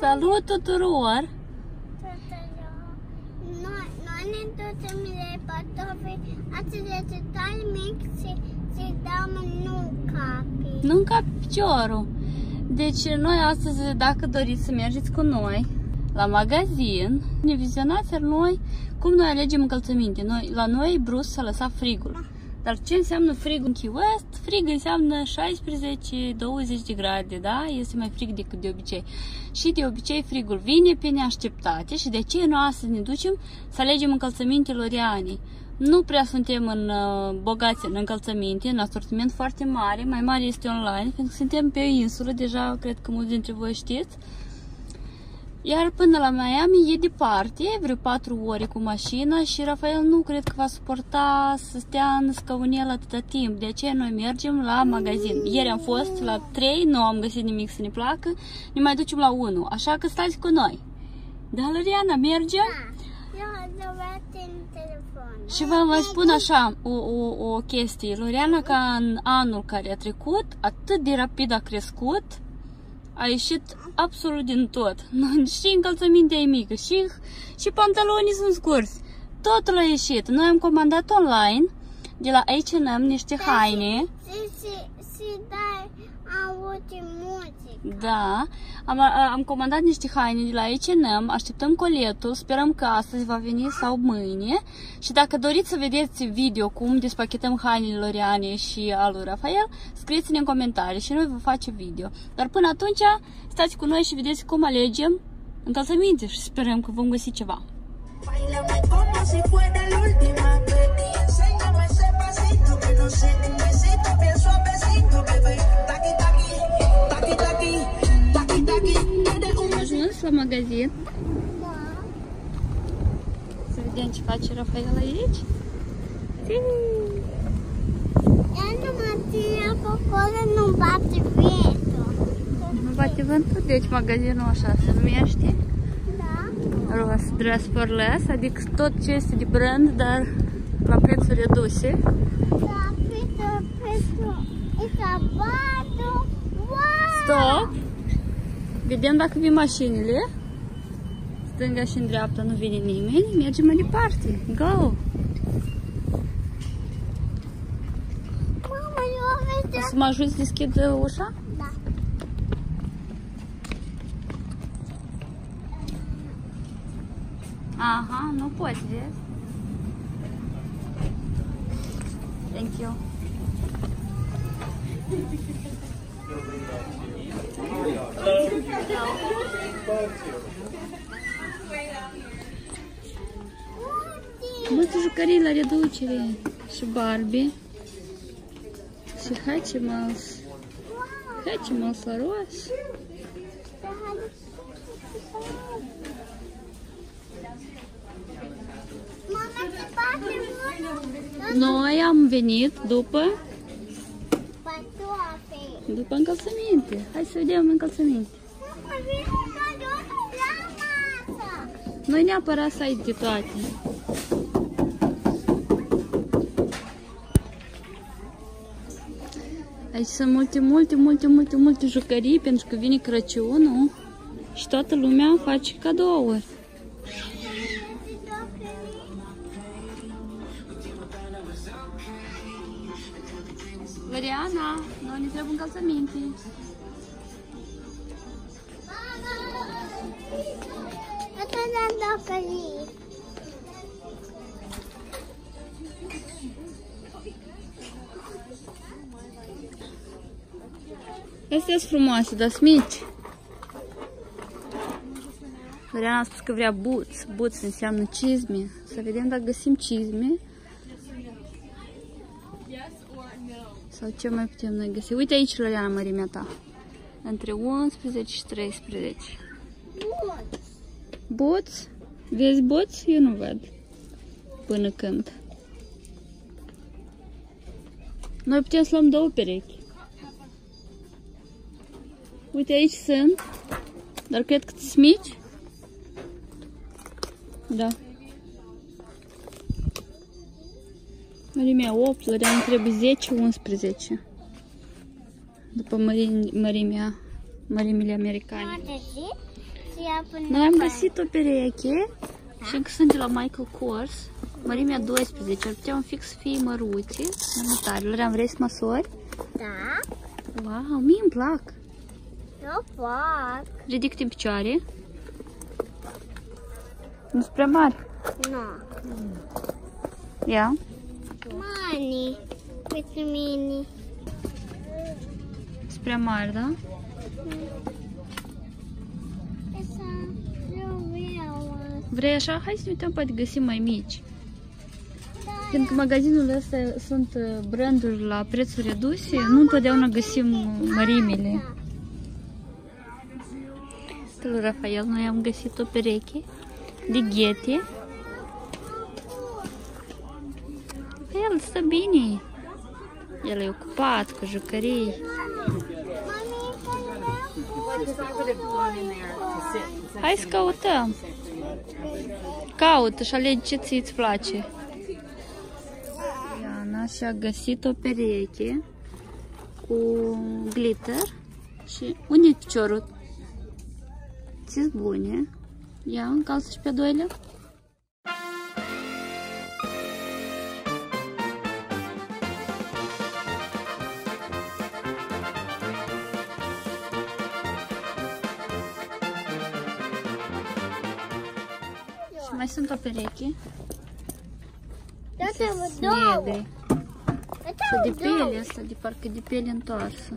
Salut tuturor! Noi, noi ne ducem de patofi, atât de tare mic și, și dăm nu capi. Nu cap piciorul. Deci noi astăzi, dacă doriți să mergeți cu noi la magazin, ne vizionați iar noi cum noi alegem încălțăminte. Noi, la noi brus s-a lăsat frigul. Dar ce înseamnă frig în Key West? Frig înseamnă 16-20 de grade, da? Este mai frig decât de obicei. Și de obicei frigul vine pe neașteptate și de aceea noi astăzi ne ducem să alegem încălțăminte Loriani. Nu prea suntem în, uh, bogați în încălțăminte, în asortiment foarte mare, mai mare este online, pentru că suntem pe o insulă, deja cred că mulți dintre voi știți. Iar până la Miami e departe, e vreo 4 ore cu mașina și Rafael nu cred că va suporta să stea în scaunel atâta timp. De aceea noi mergem la magazin. Ieri am fost la 3, nu am găsit nimic să ne placă, ne mai ducem la 1. Așa că stați cu noi. Da, Loriana, mergem? Da, eu am în telefon. Și vă mai spun așa o, o, o chestie. Loriana, ca în anul care a trecut, atât de rapid a crescut, a ieșit absolut din tot. Și încălțămintea e mică, și, și pantalonii sunt scurți. Totul a ieșit. Noi am comandat online de la H&M niște haine. Și, și, și dai auzi muzică. Da, am, am comandat niște haine de la H&M, așteptăm coletul, sperăm că astăzi va veni sau mâine. Și dacă doriți să vedeți video cum despachetăm hainele Loriane și al lui Rafael, scrieți-ne în comentarii și noi vă face video. Dar până atunci, stați cu noi și vedeți cum alegem încălțăminte și sperăm că vom găsi ceva. Bailame como si fuera la última vez. Enséñame ese pasito que no sé, un besito bien suavecito, bebé. La magazin. Da. Să vedem ce face Rafael aici. Eu nu mă ține pe acolo, nu bate vietul. Nu bate vântul, deci magazinul așa se numește. Da? Ross Dress for Less, adică tot ce este de brand, dar la prețuri reduse. Da, Peter, Peter, e sabatul. Wow! Stop! Vedem dacă vin mașinile. Stânga și în dreapta nu vine nimeni. Mergem mai departe. Go! Mama, eu O vedea. să mă ajut să deschid uh, ușa? Da. Aha, nu poți, vezi? Thank you. Multe jucării la reducere și Barbie și Hatchimals. Hatchimals la roșu. Mama, ce bate mult? Noi am venit după, Patoafe. După încălțăminte. Hai să vedem încălțăminte. Mama, vine cadou la masă. Noi neapărat să ai de toate. Aici sunt multe, multe, multe, multe, multe jucării pentru că vine Crăciunul și toată lumea face cadouri. Mariana, noi ne trebuie încălțăminte. Ata ne-am dat călii. Astea sunt frumoase, dar sunt mici. Mariana a spus că vrea boots. Boots înseamnă cizme. Să vedem dacă găsim cizme. Sau ce mai putem noi găsi. Uite aici, Loriana, mărimea ta. Între 11 și 13. Bun. Boots? Vezi boots? Eu nu văd. Până când. Noi putem să luăm două perechi. Uite aici sunt. Dar cred că sunt mici. Da. Mărimea 8, Lărean trebuie 10-11. După mări- mărimea, mărimile americane. Am de zi să ia până Noi am pe- găsit o pereche și încă sunt de la Michael Kors. Mărimea 12, ar putea un fix să fie măruțe, mai tare. Lăream, vrei să măsori? Da, Wow, mie îmi plac. eu fac. Ridic-te în picioare. Nu sunt prea mari. Nu. Ia. Mani. Pentru mine. Sunt prea mari, da? Esa, eu vreau. Vrei așa? Hai să ne uităm, poate găsim mai mici. Da, Pentru că magazinul ăsta sunt uh, branduri la prețuri reduse, nu întotdeauna găsim uh, mărimile. Lui Rafael, noi am găsit o pereche de ghete. El stă bine. El e ocupat cu jucării. Hai să căutăm. Caută și alegi ce ți îți place. Iana și-a găsit o pereche cu glitter și unde e piciorul? ți bune. Ia, încalță și pe doilea. Sunt o pereche. Dă-te două. Negre. Dă-te Și de două. piele asta, de parcă de piele întoarsă.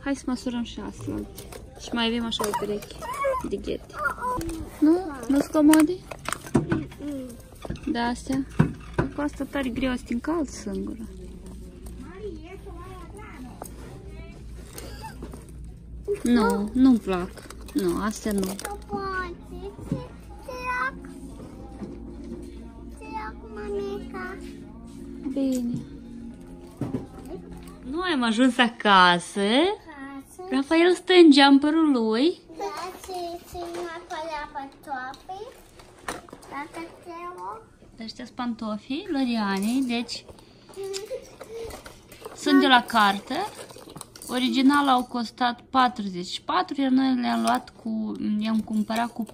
Hai să măsurăm și astea. Și mai avem așa o pereche de ghete. Nu? Nu-ți comode? Da, astea. Cu asta tare greu să te încalți singură. Nu, nu-mi plac. Nu, astea nu. Bine. Noi am ajuns acasă. Casă. Rafael stă în jumperul lui. Da, și și mai pălea pe topi. Dacă te o. Ăștia sunt pantofii Loriani, deci sunt de la carte. Original au costat 44, iar noi le-am luat cu, i-am cumpărat cu 14,99.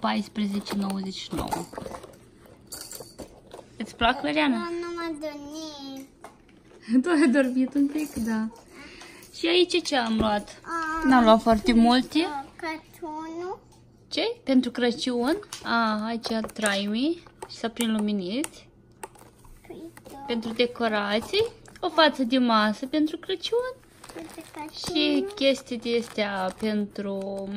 Îți plac, Loriana? Nu mă dormi. Tu ai dormit un pic, da. Și aici ce am luat? Ah, N-am luat foarte multe. Cartonul. Ce? Pentru Crăciun? A, aici traimi și să prind luminiți. Uite, Pentru decorații. O față de masă pentru Crăciun. uite Și cartonul. chestii de astea pentru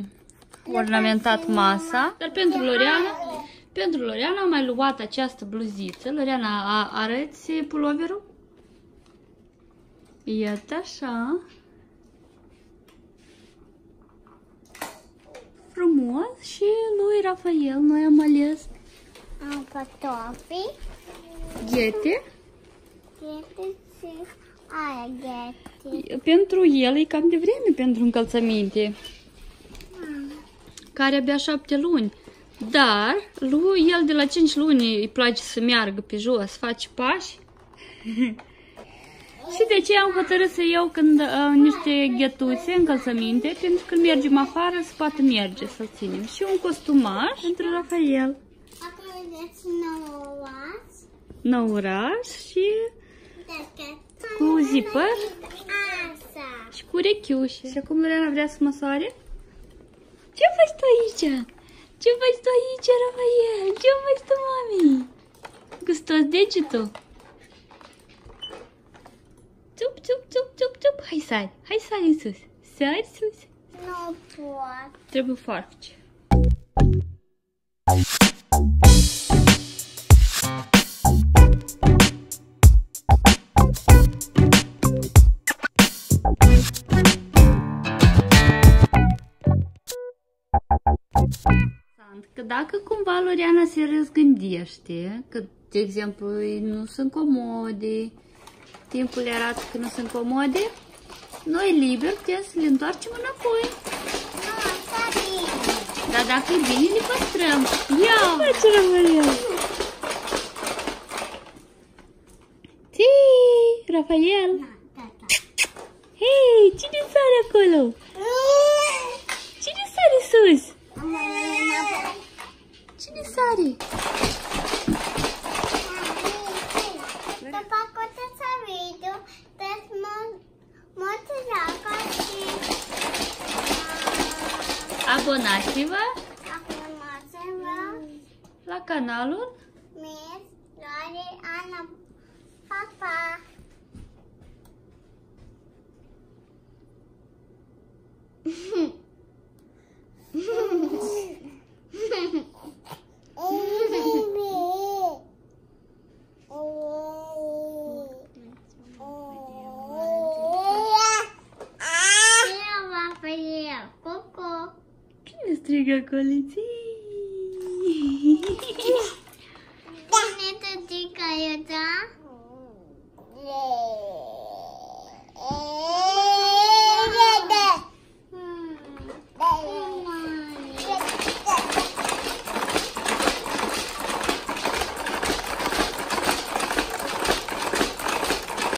ornamentat masa. Dar pentru Loriana, pentru Loriana am mai luat această bluziță. Loriana, a, arăți puloverul? Iată așa. Frumos și lui Rafael noi am ales Am cartofi. ghete. Ghete și aia ghete. Pentru el e cam de vreme pentru încălțăminte. Care abia șapte luni. Dar lui el de la 5 luni îi place să meargă pe jos, face pași. și de ce am hotărât să iau când, uh, niște ghetuțe, încălțăminte, pentru că când mergem afară să poată merge să ținem. Și un costumaș pentru Rafael. Acum vedeți nouă Năuraș și Dacă cu zipăr Asta. și cu urechiușe. Și acum Lorena vrea să măsoare? Ce faci tu aici? Ce faci tu aici, Rafael? Ce faci tu, mami? Gustos degetul? Țup, țup, țup, țup, țup. Hai sari, hai sari în sus. Sari sus. Nu pot. Trebuie farci. Că dacă cumva Loriana se răzgândește, că, de exemplu, ei nu sunt comode, timpul le arată că nu sunt comode, noi liber putem să le întoarcem înapoi. Nu, asta bine. Dar dacă e bine, le păstrăm. Ia! Ce Rafael? Tii, Rafael! Hei, cine sare acolo? Cine sare sus? sus? Mama, Cine sare? Să fac o să video, deci mă, mă treacă și Abonați-vă acum mă să vă la canalul Miss Lori Ana. Pa, quality.